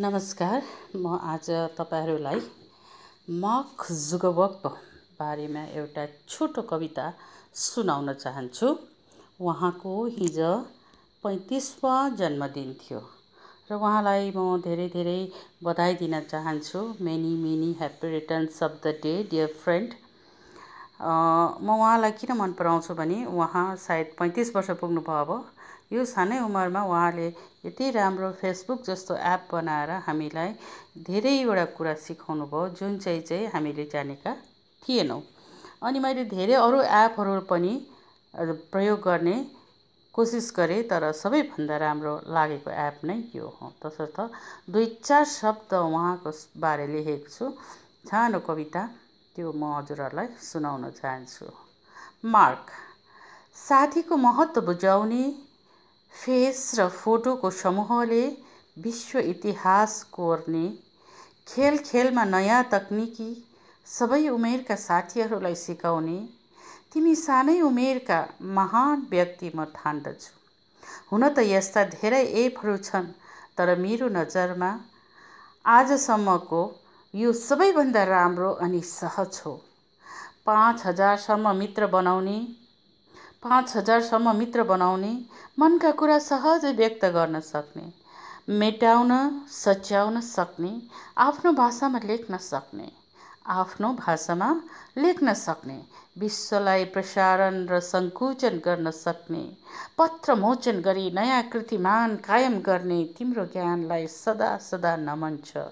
नमस्कार म आज तपाईँहरूलाई मार्क जुगर्बर्ग बारेमा एउटा छोटो कविता सुनाउन चाहन्छु। उहाँको हिजो पैँतिसवाँ जन्मदिन थियो र उहाँलाई म धेरै धेरै बधाई दिन चाहन्छु। Many many happy returns of the day dear friend म उहाँलाई किन मन पराउँछु भने उहाँ सायद पैँतिस वर्ष पुग्नुभयो अब। यो सानै उमेरमा उहाँले यति राम्रो फेसबुक जस्तो एप बनाएर हामीलाई धेरैवटा कुरा सिकाउनु भयो जुन चाहिँ चाहिँ हामीले जानेका थिएनौँ। अनि मैले धेरै अरू एपहरू पनि प्रयोग गर्ने कोसिस गरेँ तर सबैभन्दा राम्रो लागेको एप नै यो हो। तसर्थ दुई चार शब्द उहाँको बारे लेखेको छु। सानो कविता त्यो म हजुरहरूलाई सुनाउन चाहन्छु। मार्क साथीको महत्त्व बुझाउने फेस र फोटोको समूहले विश्व इतिहास कोर्ने खेल खेलमा नयाँ तकनिकी सबै उमेरका साथीहरूलाई सिकाउने तिमी सानै उमेरका महान व्यक्ति म ठान्दछु। हुन त यस्ता धेरै एपहरू छन् तर मेरो नजरमा आजसम्मको यो सबैभन्दा राम्रो अनि सहज हो। पाँच हजारसम्म मित्र बनाउने पाँच हजारसम्म मित्र बनाउने मनका कुरा सहजै व्यक्त गर्न सक्ने मेटाउन सच्याउन सक्ने आफ्नो भाषामा लेख्न सक्ने आफ्नो भाषामा लेख्न सक्ने विश्वलाई प्रसारण र सङ्कुचन गर्न सक्ने पत्र मोचन गरी नयाँ कृतिमान कायम गर्ने तिम्रो ज्ञानलाई सदा सदा नमन छ